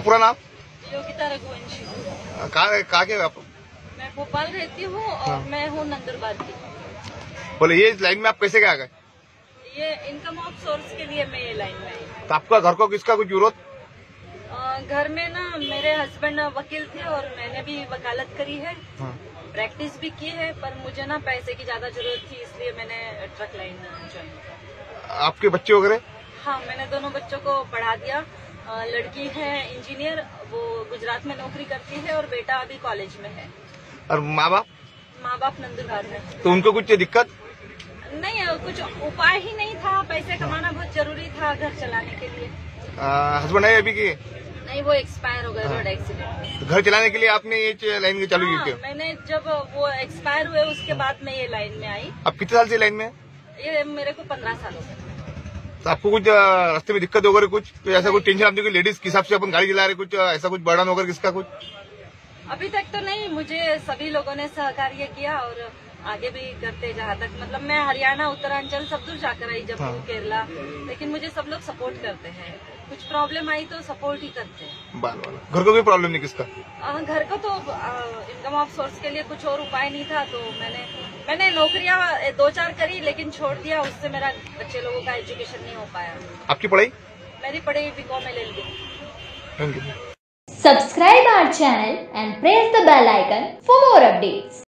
आपका पूरा नाम? योगिता रघुवंशी। कहाँ कहाँ के आप? मैं भोपाल रहती हूँ और हाँ। मैं हूँ नंदुरबार की। बोले ये लाइन में आप कैसे क्या गए ये इनकम ऑफ़ सोर्स के लिए मैं ये लाइन में तो आपका घर को किसका कुछ ज़रूरत घर में ना मेरे हस्बैंड वकील थे और मैंने भी वकालत करी है। हाँ। प्रैक्टिस भी की है पर मुझे ना पैसे की ज़्यादा ज़रूरत थी इसलिए मैंने ट्रक लाइन ज्वाइन किया। आपके बच्चे वगैरह? हाँ मैंने दोनों बच्चों को पढ़ा दिया। लड़की है इंजीनियर वो गुजरात में नौकरी करती है और बेटा अभी कॉलेज में है। और माँ बाप माँ बाप नंदुरबार में तो उनको कुछ दिक्कत? नहीं कुछ उपाय ही नहीं था। पैसे कमाना बहुत ज़रूरी था घर चलाने के लिए। हस्बैंड है अभी की? नहीं वो एक्सपायर हो गए हाँ। रोड एक्सीडेंट घर चलाने के लिए आपने ये लाइन चालू की हाँ, मैंने जब वो एक्सपायर हुए उसके बाद मैं ये लाइन में आई। आप कितने साल से लाइन में ये मेरे को पंद्रह साल हो गए। तो आपको कुछ रास्ते में दिक्कत वगैरह कुछ? तो ऐसा कुछ टेंशन आपने लेडीज़ के हिसाब से अपन गाड़ी चला रहे कुछ ऐसा कुछ बर्डन वगैरह किसका कुछ? अभी तक तो नहीं, मुझे सभी लोगों ने सहकार्य किया और आगे भी करते जहाँ तक मतलब मैं हरियाणा उत्तरांचल सब दूर जाकर आई जम्मू हाँ। केरला लेकिन मुझे सब लोग सपोर्ट करते हैं। कुछ प्रॉब्लम आई तो सपोर्ट ही करते हैं। बाल वाला। घर को कोई प्रॉब्लम नहीं किसका? घर को तो इनकम ऑफ़ सोर्स के लिए कुछ और उपाय नहीं था तो मैंने मैंने नौकरियाँ दो चार करी लेकिन छोड़ दिया उससे मेरा बच्चे लोगों का एजुकेशन नहीं हो पाया। आपकी पढ़ाई? मेरी पढ़ाई BCom L L thank you Subscribe our channel and press the bell icon for more updates.